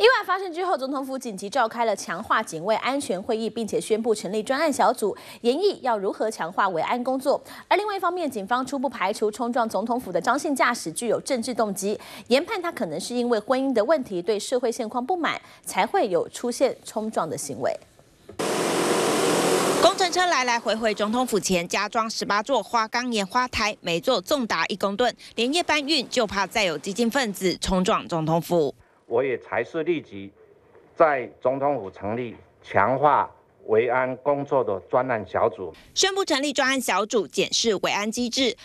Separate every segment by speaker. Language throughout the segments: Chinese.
Speaker 1: 意外发生之后，总统府紧急召开了强化警卫安全会议，并且宣布成立专案小组，研议要如何强化维安工作。而另外一方面，警方初步排除冲撞总统府的张姓驾驶具有政治动机，研判他可能是因为婚姻的问题对社会现况不满，才会有出现冲撞的行为。
Speaker 2: 工程车来来回回总统府前加装十八座花岗岩花台，每座重达一公吨，连夜搬运，就怕再有激进分子冲撞总统府。
Speaker 3: 我也才是立即在总统府成立强化维安工作的专案小组，
Speaker 2: 宣布成立专案小组检视维安机制。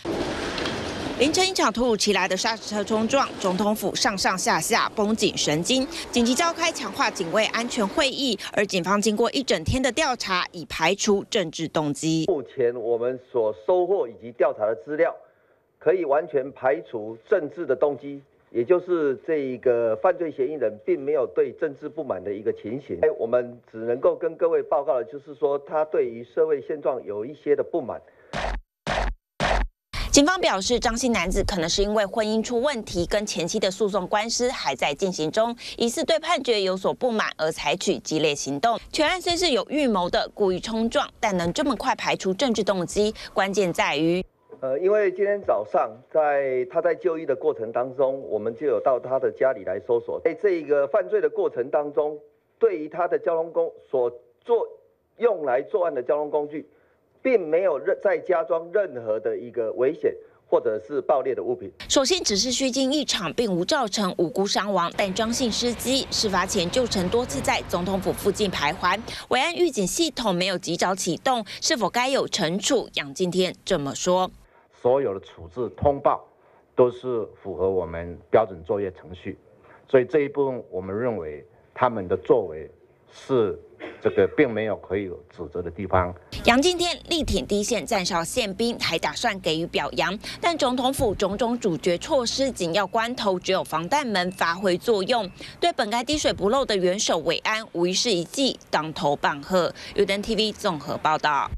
Speaker 2: 凌晨一场突如其来的刹车冲撞，总统府上上下下绷紧神经，紧急召开强化警卫安全会议。而警方经过一整天的调查，已排除政治动机。
Speaker 4: 目前我们所收获以及调查的资料，可以完全排除政治的动机。也就是这一个犯罪嫌疑人并没有对政治不满的一个情形，我们只能够跟各位报告的，就是说他对于社会现状有一些的不满。
Speaker 2: 警方表示，张姓男子可能是因为婚姻出问题，跟前妻的诉讼官司还在进行中，疑似对判决有所不满而采取激烈行动。全案虽是有预谋的故意冲撞，但能这么快排除政治动机，关键在于。
Speaker 4: 呃，因为今天早上在他在就医的过程当中，我们就有到他的家里来搜索。在这一个犯罪的过程当中，对于他的交通工所做用来作案的交通工具，并没有任再加装任何的一个危险或者是爆裂的物品。
Speaker 2: 所幸只是虚惊一场，并无造成无辜伤亡。但张姓司机事发前就曾多次在总统府附近徘徊，维安预警系统没有及早启动，是否该有惩处？杨敬天这么说。
Speaker 3: 所有的处置通报都是符合我们标准作业程序，所以这一部分我们认为他们的作为是这个并没有可以指责的地方。
Speaker 2: 杨敬天力挺第一线站哨宪兵，还打算给予表扬，但总统府种种主角措施紧要关头，只有防弹门发挥作用，对本该滴水不漏的元首伟安无疑是一记当头棒喝。UDN TV 综合报道。